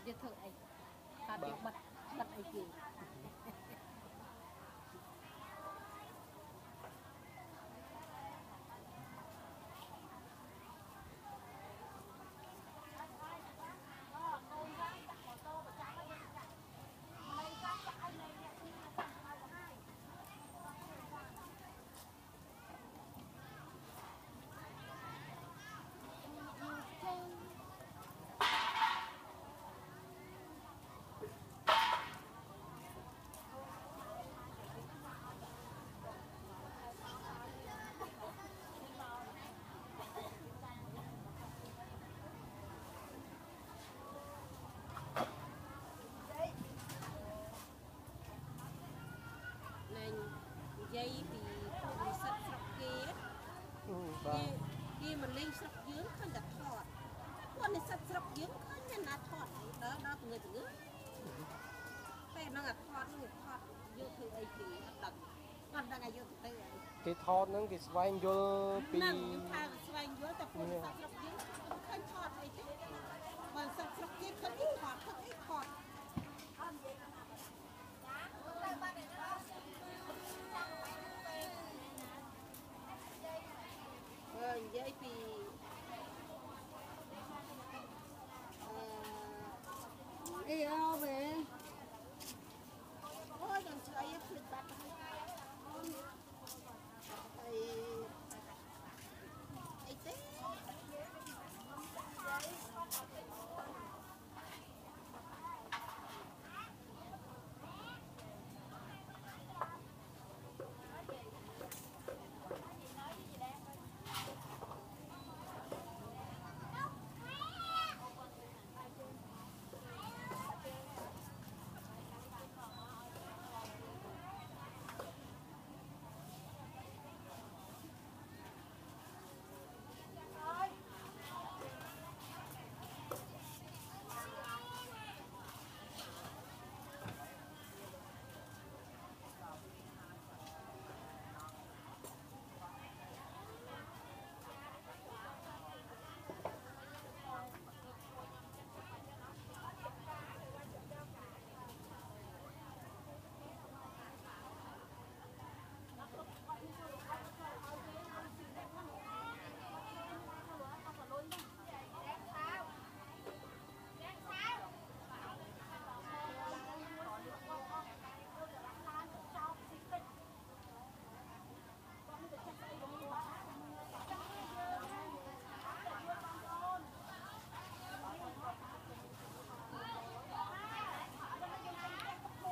ត់យកធ្វើអីថតយកបិទបិទអីគេ ណែនិយាយពីនិស្សិតស្រុកគេ បាទ គេគេមកលេងស្រុកយើងឃើញតែថតគាត់និស្សិតស្រុកយើងឃើញមានណាថតអីដល់ដល់ងើងើពេលហ្នឹងអាថតហ្នឹងថតយកធ្វើអីគេអត់ដឹងអត់ ដឹងអាយកទៅអីគេថតហ្នឹងគេស្វែងយល់ពីហ្នឹងខ្ញុំថាស្វែងយល់តែពួកនិស្សិតស្រុកយើងឃើញថតអីទេបើនិស្សិតស្រុកគេឃើញគេថតឃើញអីថត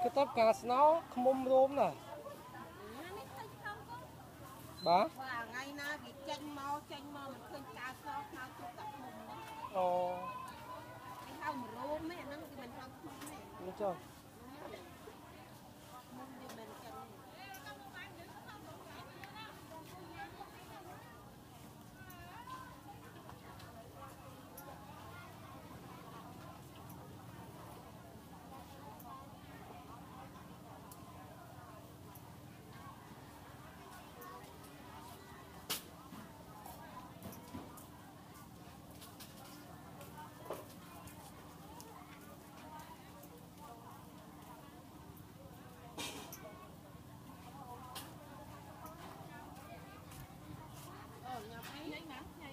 គឺតបកាស្នោខ្មុំរោមណានេះឃើញផងកូនបាទបើថ្ងៃណាវាចេញមកចេញមកមិនឃើញការសខ្មៅគ្រប់តែឃុំហ្នឹងអូគេហៅមរោមទេអាហ្នឹងគឺមិនហៅឃុំទេនេះចុះ មុំវាមិនចឹងទេ អូញ៉ាំអីញ៉ៃណាញ៉ៃ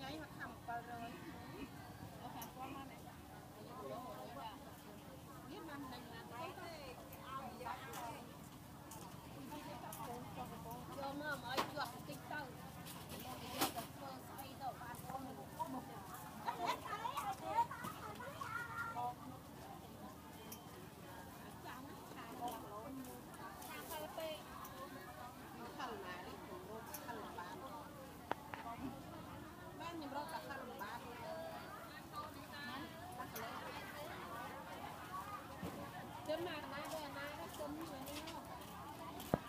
ញ៉ៃមកខំ700អូខាងគាត់មកនេះនេះមិនដឹងណាទេយកមកមកឲ្យជាប់បន្តិចទៅយកទៅធ្វើស្អីទៅបានអស់មុខចាំណាខាងបងឡូនខាងទៅពេកខាងណានេះរត់ខាងបាន បានខ្ញុំរកតែខាងបាន ចាំមក